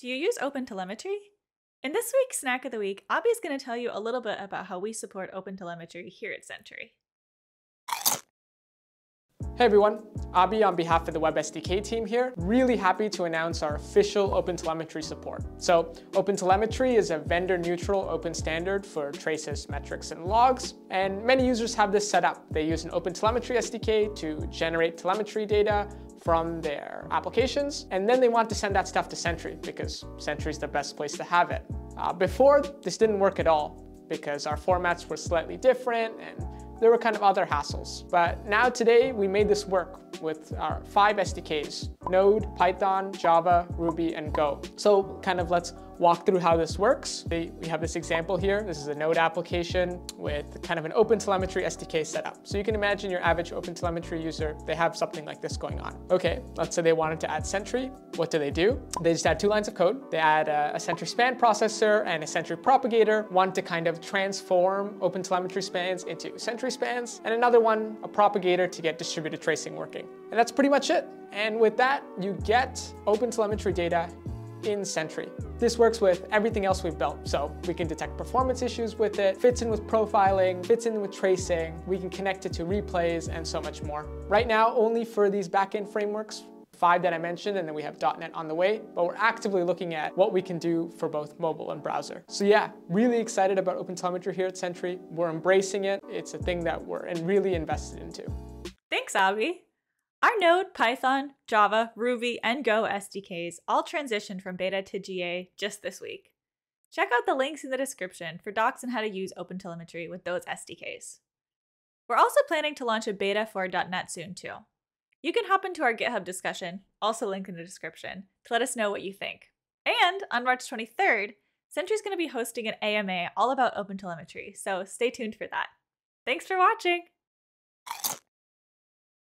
Do you use OpenTelemetry? In this week's Snack of the Week, Abhi is going to tell you a little bit about how we support OpenTelemetry here at Sentry. Hey everyone, Abhi on behalf of the Web SDK team here. Really happy to announce our official OpenTelemetry support. So OpenTelemetry is a vendor-neutral open standard for traces, metrics, and logs. And many users have this set up. They use an OpenTelemetry SDK to generate telemetry data from their applications, and then they want to send that stuff to Sentry because Sentry is the best place to have it. Uh, before, this didn't work at all because our formats were slightly different and there were kind of other hassles. But now today we made this work with our five SDKs, Node, Python, Java, Ruby, and Go. So kind of let's walk through how this works. We have this example here. This is a Node application with kind of an OpenTelemetry SDK setup. So you can imagine your average OpenTelemetry user, they have something like this going on. Okay, let's say they wanted to add Sentry. What do they do? They just add two lines of code. They add a, a Sentry span processor and a Sentry propagator, one to kind of transform OpenTelemetry spans into Sentry spans, and another one, a propagator to get distributed tracing working. And that's pretty much it. And with that, you get OpenTelemetry data in Sentry. This works with everything else we've built. So we can detect performance issues with it, fits in with profiling, fits in with tracing, we can connect it to replays and so much more. Right now, only for these backend frameworks, five that I mentioned, and then we have .NET on the way, but we're actively looking at what we can do for both mobile and browser. So yeah, really excited about OpenTelemetry here at Sentry. We're embracing it. It's a thing that we're and really invested into. Thanks, Abhi. Our Node, Python, Java, Ruby, and Go SDKs all transitioned from beta to GA just this week. Check out the links in the description for docs on how to use OpenTelemetry with those SDKs. We're also planning to launch a beta for .NET soon too. You can hop into our GitHub discussion, also linked in the description, to let us know what you think. And on March 23rd, Sentry's going to be hosting an AMA all about OpenTelemetry, so stay tuned for that. Thanks for watching!